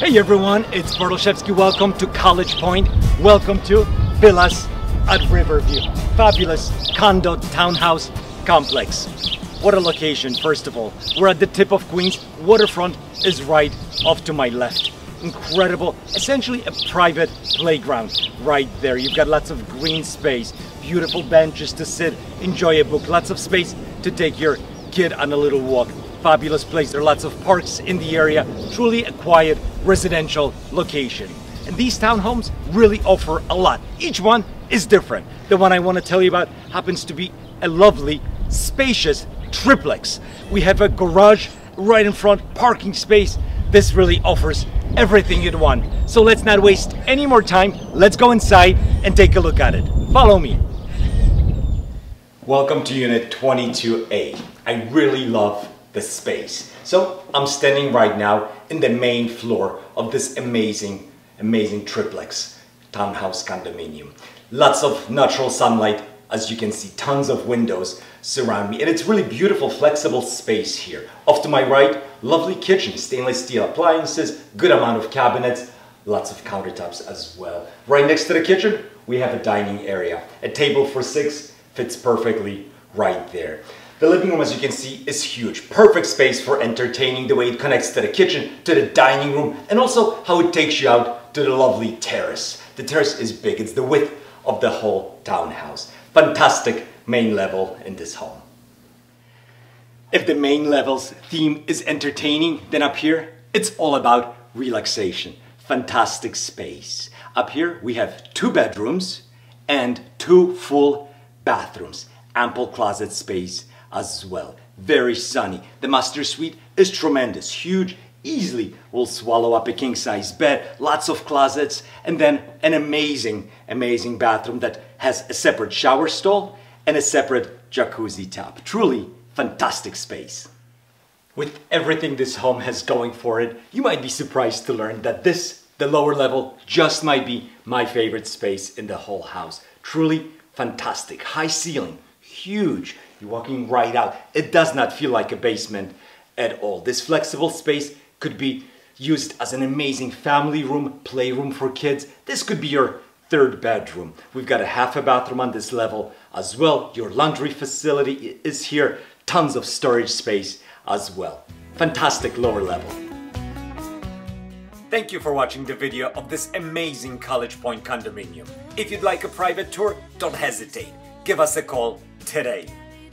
Hey everyone, it's Bart Olszewski. Welcome to College Point. Welcome to Villas at Riverview. Fabulous condo townhouse complex. What a location, first of all. We're at the tip of Queens. Waterfront is right off to my left. Incredible, essentially a private playground right there. You've got lots of green space, beautiful benches to sit, enjoy a book, lots of space to take your kid on a little walk fabulous place. There are lots of parks in the area, truly a quiet residential location. And these townhomes really offer a lot. Each one is different. The one I want to tell you about happens to be a lovely, spacious triplex. We have a garage right in front, parking space. This really offers everything you'd want. So let's not waste any more time. Let's go inside and take a look at it. Follow me. Welcome to Unit 22A. I really love the space. So I'm standing right now in the main floor of this amazing, amazing triplex townhouse condominium. Lots of natural sunlight, as you can see, tons of windows surround me. And it's really beautiful, flexible space here. Off to my right, lovely kitchen, stainless steel appliances, good amount of cabinets, lots of countertops as well. Right next to the kitchen, we have a dining area. A table for six fits perfectly right there. The living room, as you can see, is huge. Perfect space for entertaining, the way it connects to the kitchen, to the dining room, and also how it takes you out to the lovely terrace. The terrace is big. It's the width of the whole townhouse. Fantastic main level in this home. If the main level's theme is entertaining, then up here, it's all about relaxation. Fantastic space. Up here, we have two bedrooms and two full bathrooms. Ample closet space as well. Very sunny. The master suite is tremendous, huge, easily will swallow up a king size bed, lots of closets, and then an amazing, amazing bathroom that has a separate shower stall and a separate jacuzzi tub. Truly fantastic space. With everything this home has going for it, you might be surprised to learn that this, the lower level, just might be my favorite space in the whole house. Truly fantastic. High ceiling, huge. You're walking right out. It does not feel like a basement at all. This flexible space could be used as an amazing family room, playroom for kids. This could be your third bedroom. We've got a half a bathroom on this level as well. Your laundry facility is here. Tons of storage space as well. Fantastic lower level. Thank you for watching the video of this amazing College Point condominium. If you'd like a private tour, don't hesitate. Give us a call today.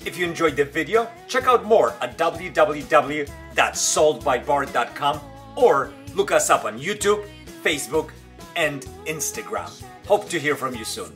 If you enjoyed the video, check out more at www.soldbybart.com or look us up on YouTube, Facebook, and Instagram. Hope to hear from you soon.